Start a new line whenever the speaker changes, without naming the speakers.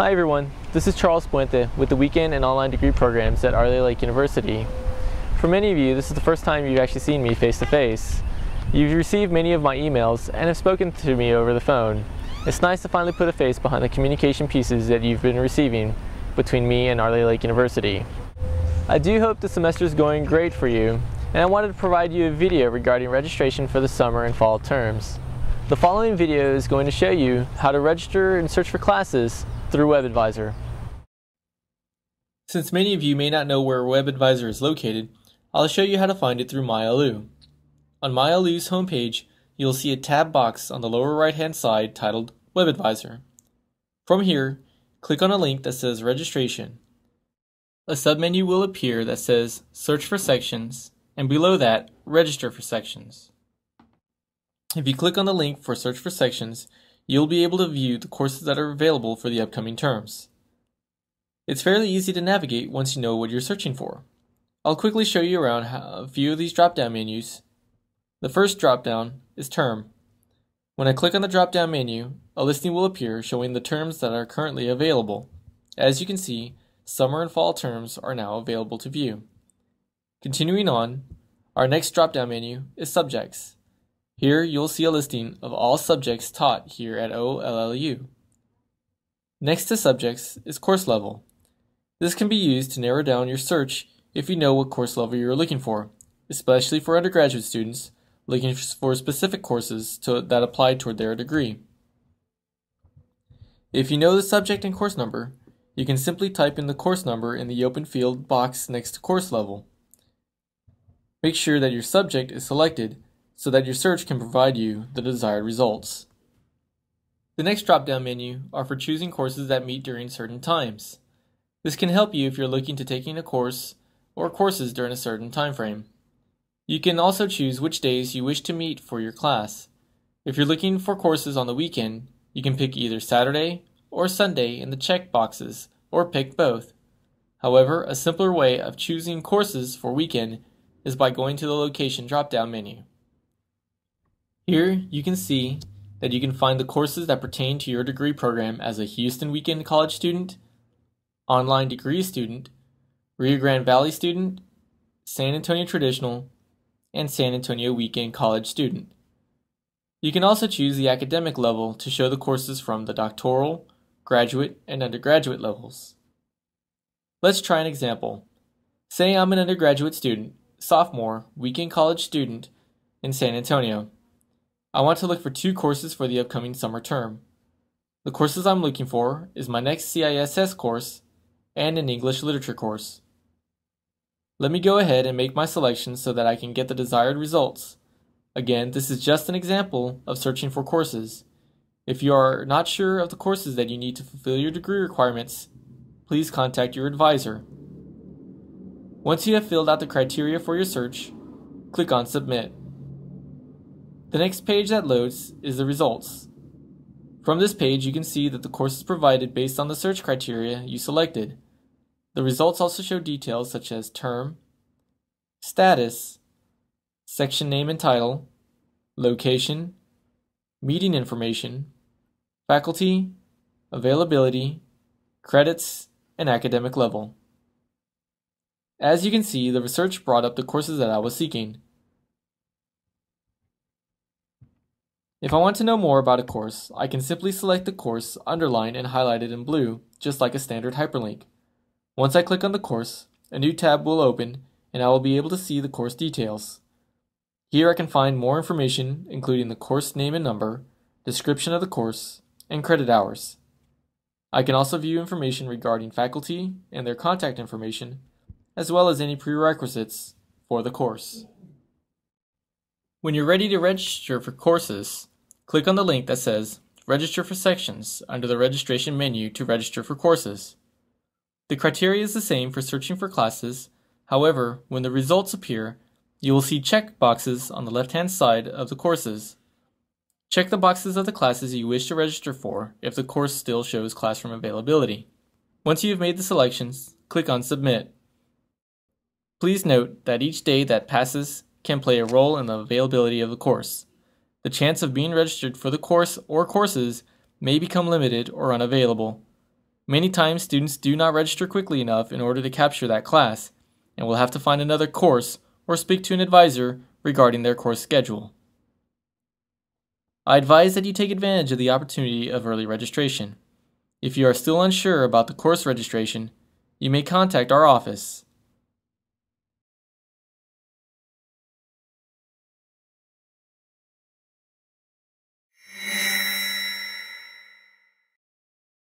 Hi everyone, this is Charles Puente with the weekend and online degree programs at Our Lady of the Lake University. For many of you, this is the first time you've actually seen me face to face. You've received many of my emails and have spoken to me over the phone. It's nice to finally put a face behind the communication pieces that you've been receiving between me and Our Lady of the Lake University. I do hope the semester is going great for you, and I wanted to provide you a video regarding registration for the summer and fall terms. The following video is going to show you how to register and search for classes through WebAdvisor. Since many of you may not know where WebAdvisor is located, I'll show you how to find it through MyLU. On MyLU's homepage, you'll see a tab box on the lower right hand side titled WebAdvisor. From here, click on a link that says Registration. A submenu will appear that says Search for Sections, and below that, Register for Sections. If you click on the link for Search for Sections, you'll be able to view the courses that are available for the upcoming terms. It's fairly easy to navigate once you know what you're searching for. I'll quickly show you around a few of these drop-down menus. The first drop-down is Term. When I click on the drop-down menu, a listing will appear showing the terms that are currently available. As you can see, summer and fall terms are now available to view. Continuing on, our next drop-down menu is Subjects. Here you'll see a listing of all subjects taught here at OLLU. Next to subjects is course level. This can be used to narrow down your search if you know what course level you're looking for, especially for undergraduate students looking for specific courses to, that apply toward their degree. If you know the subject and course number, you can simply type in the course number in the open field box next to course level. Make sure that your subject is selected so that your search can provide you the desired results. The next drop-down menu are for choosing courses that meet during certain times. This can help you if you're looking to taking a course or courses during a certain time frame. You can also choose which days you wish to meet for your class. If you're looking for courses on the weekend, you can pick either Saturday or Sunday in the check boxes or pick both. However, a simpler way of choosing courses for weekend is by going to the location drop-down menu. Here you can see that you can find the courses that pertain to your degree program as a Houston Weekend College student, online degree student, Rio Grande Valley student, San Antonio Traditional, and San Antonio Weekend College student. You can also choose the academic level to show the courses from the doctoral, graduate, and undergraduate levels. Let's try an example. Say I'm an undergraduate student, sophomore, weekend college student in San Antonio. I want to look for two courses for the upcoming summer term. The courses I'm looking for is my next CISS course and an English literature course. Let me go ahead and make my selection so that I can get the desired results. Again, this is just an example of searching for courses. If you are not sure of the courses that you need to fulfill your degree requirements, please contact your advisor. Once you have filled out the criteria for your search, click on Submit. The next page that loads is the results. From this page, you can see that the course is provided based on the search criteria you selected. The results also show details such as term, status, section name and title, location, meeting information, faculty, availability, credits, and academic level. As you can see, the research brought up the courses that I was seeking. If I want to know more about a course, I can simply select the course underlined and highlighted in blue, just like a standard hyperlink. Once I click on the course, a new tab will open and I will be able to see the course details. Here I can find more information including the course name and number, description of the course, and credit hours. I can also view information regarding faculty and their contact information, as well as any prerequisites for the course. When you're ready to register for courses, Click on the link that says Register for Sections under the registration menu to register for courses. The criteria is the same for searching for classes, however, when the results appear, you will see check boxes on the left hand side of the courses. Check the boxes of the classes you wish to register for if the course still shows classroom availability. Once you have made the selections, click on Submit. Please note that each day that passes can play a role in the availability of the course the chance of being registered for the course or courses may become limited or unavailable. Many times students do not register quickly enough in order to capture that class and will have to find another course or speak to an advisor regarding their course schedule. I advise that you take advantage of the opportunity of early registration. If you are still unsure about the course registration, you may contact our office